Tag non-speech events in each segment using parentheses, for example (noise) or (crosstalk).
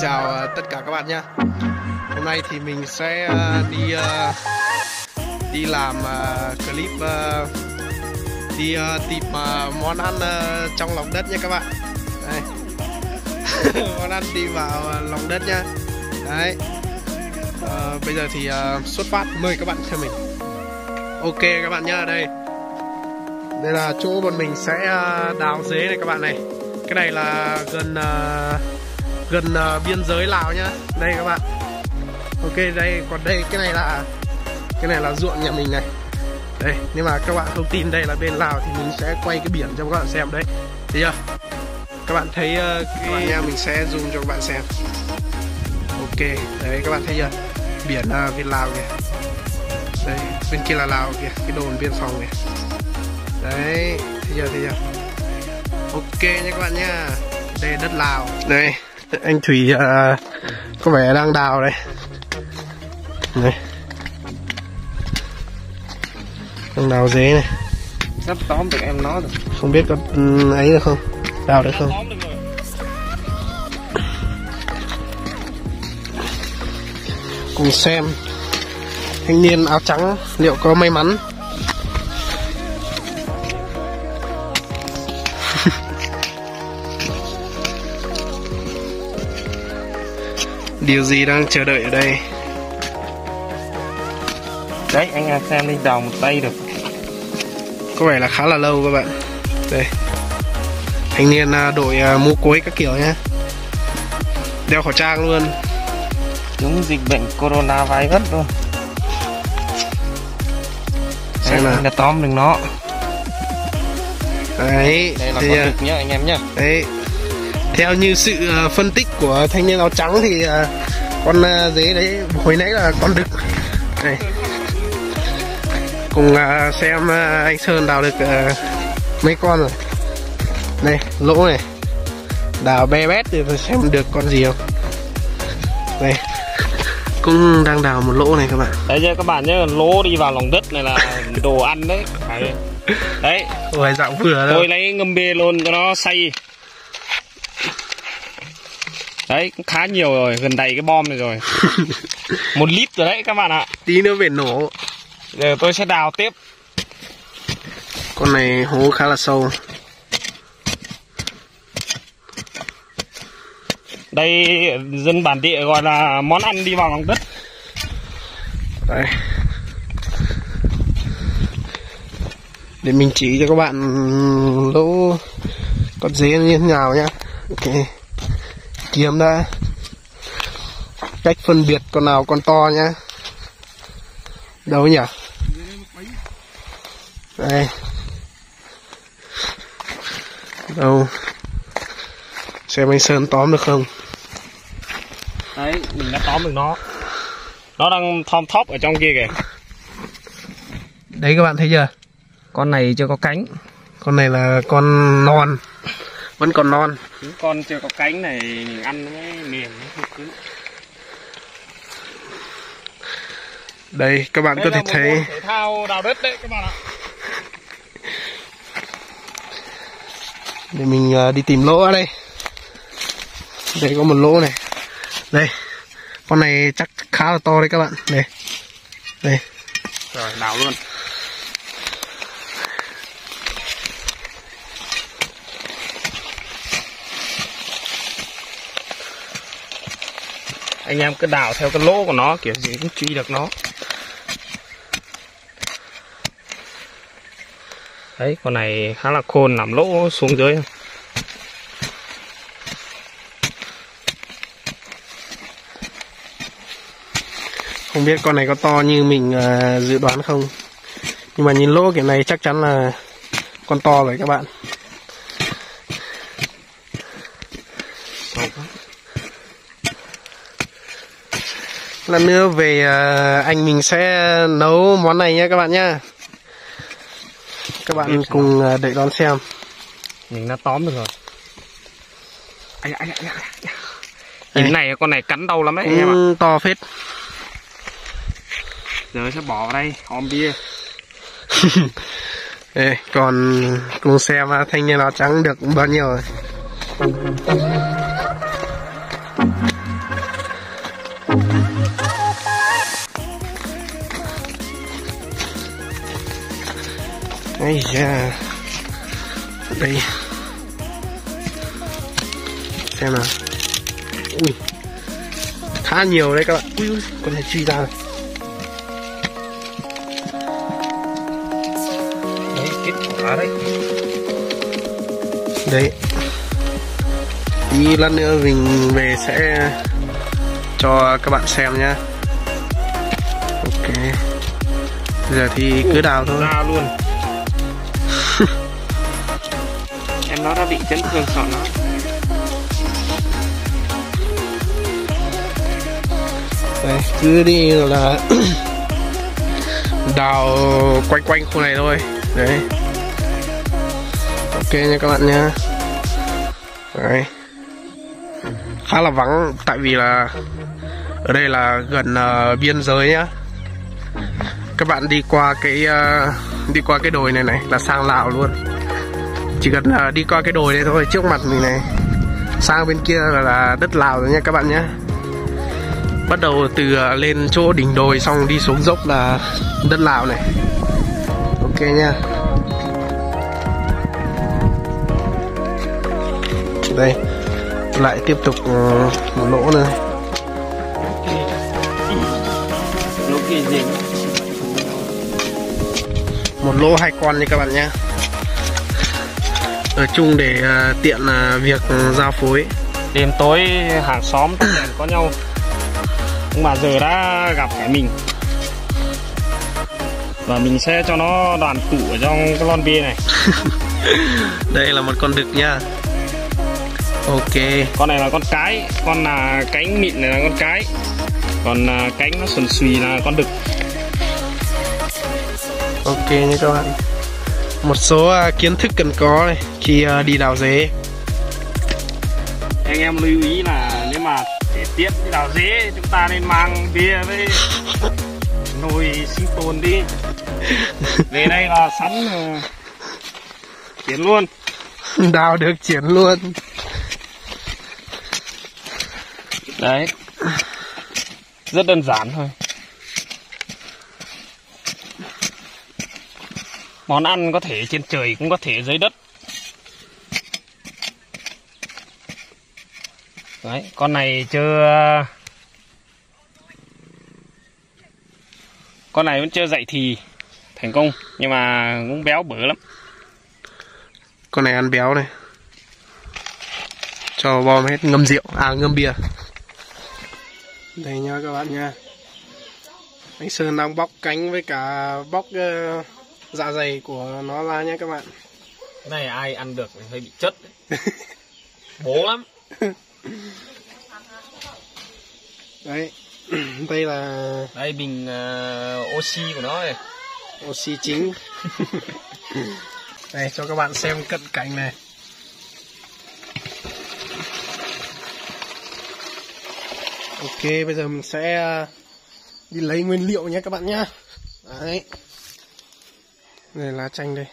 chào uh, tất cả các bạn nhé Hôm nay thì mình sẽ uh, đi uh, đi làm uh, clip uh, đi uh, tìm uh, món ăn uh, trong lòng đất nha các bạn. Đây. (laughs) món ăn đi vào uh, lòng đất nhá. Đấy. Uh, Bây giờ thì uh, xuất phát. Mời các bạn theo mình. Ok các bạn nhá đây. Đây là chỗ bọn mình sẽ uh, đào dế này các bạn này. Cái này là gần uh, gần uh, biên giới Lào nhá. Đây các bạn. Ok đây còn đây cái này là cái này là ruộng nhà mình này. Đây nhưng mà các bạn không tin đây là bên Lào thì mình sẽ quay cái biển cho các bạn xem đấy. Thấy chưa? Các bạn thấy uh, cái nha mình sẽ zoom cho các bạn xem. Ok đấy các bạn thấy chưa? Biển uh, bên Lào kìa. Đây bên kia là Lào kìa cái đồn biên phòng kìa đấy thấy chưa thấy chưa? Ok nha các bạn nha. Đây đất Lào. Đây anh Thủy uh, có vẻ đang đào đây. Này. Đang đào dế này. Sắp tóm được em nó rồi không biết có um, ấy được không? Đào được không? Cùng xem. Thanh niên áo trắng liệu có may mắn Điều gì đang chờ đợi ở đây? đấy anh xem đi đào một tay được. Có vẻ là khá là lâu các bạn. Đây. Thanh niên à, đội à, mũ cối các kiểu nhé Đeo khẩu trang luôn. Chống dịch bệnh coronavirus luôn. Xem nào. là tóm được nó. Đấy đây là thì, con à, đực nhá anh em nhá. Đấy Theo như sự à, phân tích của thanh niên áo trắng thì à, con à, dế đấy hồi nãy là con đực. Đây Cùng xem anh Sơn đào được mấy con rồi. Đây lỗ này. Đào be bét thì phải xem được con gì không. Đây Cũng đang đào một lỗ này các bạn. Đấy chứ các bạn nhá lố đi vào lòng đất này là đồ ăn đấy. Phải đấy. Ôi dạng vừa tôi lấy ngâm bê luôn cho nó say đấy cũng khá nhiều rồi gần đầy cái bom này rồi. (laughs) Một lít rồi đấy các bạn ạ. Tí nữa về nổ. Giờ tôi sẽ đào tiếp. Con này hố khá là sâu. Đây dân bản địa gọi là món ăn đi vào lòng đất. Đây. Để mình chỉ cho các bạn lỗ con dế như thế nào nhá. Ok Kiếm đã. Cách phân biệt con nào con to nhá. Đâu nhỉ? Đây. Đâu? Xem anh Sơn tóm được không? Đấy mình đã tóm được nó. Nó đang thom thóp ở trong kia kìa. Đấy các bạn thấy chưa? Con này chưa có cánh. Con này là con non. Vẫn còn non những con chưa có cánh này mình ăn nó mới mềm nó cứng. Đây các bạn có thể thấy. thể thao đào đất đấy các bạn ạ. Để mình à, đi tìm lỗ ở đây. Đây có một lỗ này. Đây Con này chắc khá là to đấy các bạn. Đây Đây. Rồi đào luôn anh em cứ đào theo cái lỗ của nó, kiểu gì cũng truy được nó. Đấy, con này khá là khôn, làm lỗ xuống dưới. Không biết con này có to như mình à, dự đoán không? Nhưng mà nhìn lỗ kiểu này chắc chắn là Con to rồi các bạn. Lần nữa về à, anh mình sẽ nấu món này nha các bạn nhá Các bạn cùng à, đợi đón xem. Mình đã tóm được rồi. Ai. Nhìn này. con này cắn đau lắm đấy anh em ạ. To phết. Giờ sẽ bỏ vào đây om bia. (laughs) Đây, còn cùng xem à, thanh niên áo trắng được bao nhiêu rồi ấy da đây. Xem nào. Ui khá nhiều đấy các bạn. Ui, ui con này truy ra rồi. Đấy kết quả đấy. Đấy. Tí lát nữa mình về sẽ cho các bạn xem nhá. Ok. Giờ thì cứ đào thôi. Ra luôn nó đã bị chấn thương sọ nó. Đây, cứ đi là (coughs) đào quanh quanh khu này thôi. Đấy. Ok nha các bạn nha. Đấy. Khá là vắng tại vì là ở đây là gần uh, biên giới nhá. Các bạn đi qua cái uh, đi qua cái đồi này này là sang lào luôn chỉ cần uh, đi qua cái đồi này thôi trước mặt mình này. Sang bên kia là, là đất lào rồi nha các bạn nhé. Bắt đầu từ uh, lên chỗ đỉnh đồi xong đi xuống dốc là đất lào này. Ok nha. Đây lại tiếp tục uh, một lỗ nữa. Một lỗ hai con nha các bạn nhé ở chung để uh, tiện việc giao phối. Đêm tối hàng xóm có nhau. Nhưng mà giờ đã gặp phải mình. Và mình sẽ cho nó đoàn tụ ở trong cái lon bia này. (laughs) Đây là một con đực nha. Ok. Con này là con cái con là cánh mịn này là con cái. Còn à, cánh nó sần sùi là con đực. Ok nha các bạn một số uh, kiến thức cần có khi uh, đi đào dế. Anh em lưu ý là nếu mà để tiếp đi đào dế chúng ta nên mang bia với (laughs) nồi sinh tồn đi. Về đây là sẵn uh, tiến luôn. Đào được triển luôn. Đấy. Rất đơn giản thôi món ăn có thể trên trời cũng có thể dưới đất. Đấy con này chưa con này vẫn chưa dậy thì thành công nhưng mà cũng béo bở lắm. Con này ăn béo này. Cho bom hết ngâm rượu à ngâm bia. Đây nha các bạn nha. Anh sơn đang bóc cánh với cả bóc uh, dạ dày của nó ra nha các bạn. Cái này ai ăn được thì hơi bị chất đấy. (laughs) bố lắm. Đấy (clears throat) đây là đây bình uh, oxy của nó này. oxy chính. (laughs) Đây cho các bạn xem cận cảnh này. Ok bây giờ mình sẽ đi lấy nguyên liệu nhé các bạn nhá. Đấy đây, lá chanh đây.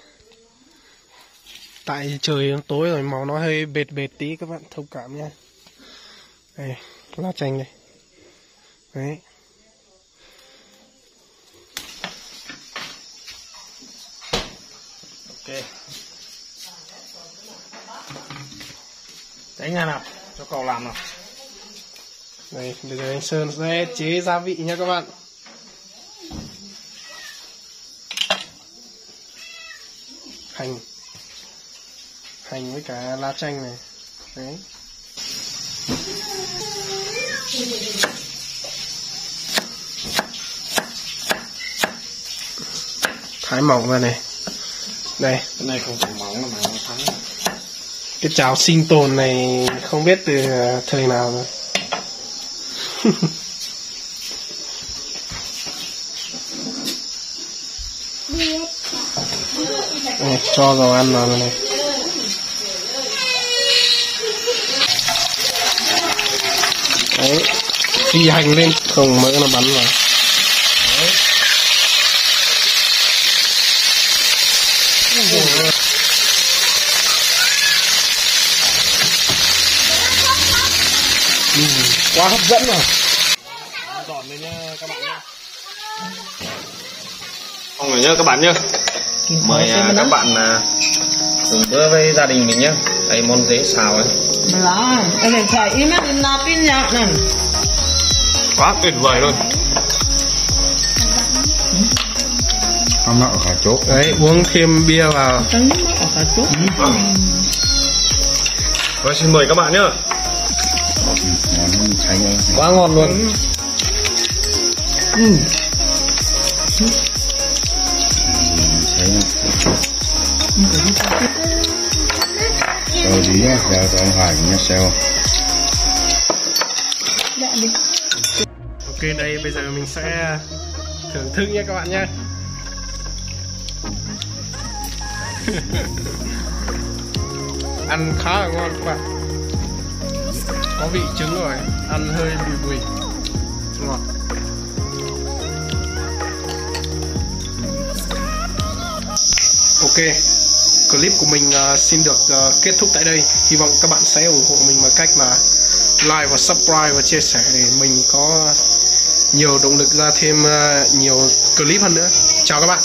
Tại trời tối rồi, màu nó hơi bệt bệt tí các bạn, thông cảm nha đây, lá chanh đây. Đấy. Ok. Đánh ra nào cho cậu làm nào. Đây bây giờ anh sơn sẽ chế gia vị nha các bạn. Hành. Hành với cả lá chanh này. Đấy. Thái mỏng ra này. Đây. Cái này không phải mỏng mà nó thắng. Cái cháo sinh tồn này không biết từ thời nào rồi (laughs) cho dầu ăn vào này. Đấy. Phi hành lên. Không mỡ nó bắn vào. Đấy. Ừ, quá hấp dẫn rồi. Dọn lên nha các bạn nhé không rồi nhá các bạn nhé mời à, các bạn à, dùng bữa với gia đình mình nhé đây món dế xào ấy. Lah, ini saya ini napinnya nan. quá tuyệt vời luôn. Nó ở cả chốt. Đấy uống thêm bia vào. Kan ni mak apa tu? Rồi xin mời các bạn nhé quá ngon luôn đấy nha Rồi đi nhá, xeo cho anh hoài nhá xeo ok đây bây giờ mình sẽ thưởng thức nha các bạn nhé. (laughs) Ăn khá là ngon các bạn. Có vị trứng rồi ăn hơi bùi bùi. Ngọt ok clip của mình uh, xin được uh, kết thúc tại đây. Hy vọng các bạn sẽ ủng hộ mình bằng cách là like và subscribe và chia sẻ để mình có nhiều động lực ra thêm uh, nhiều clip hơn nữa. Chào các bạn.